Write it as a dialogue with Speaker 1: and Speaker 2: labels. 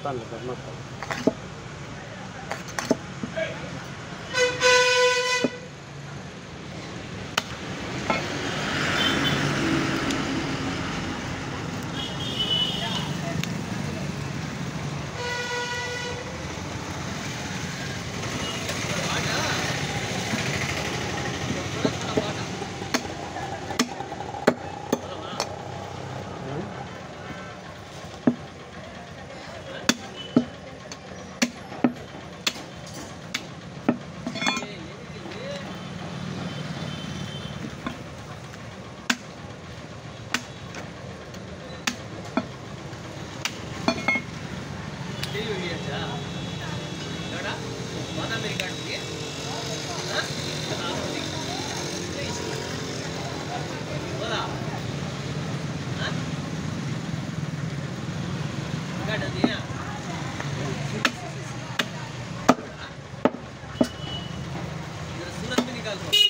Speaker 1: ったんでなった
Speaker 2: ಇಲ್ಲಿಯೂ ಇದೆಯಾ ಬೇಡ ಮನ ಮೇಲೆ ಕಾಣ್ತೀಯ ನಾನು ಹೋದಾ ಕಾಣದೀಯಾ ಸೂರತ್ ಮೇಲೆ ಕಾಲ್ಕೊಂಡು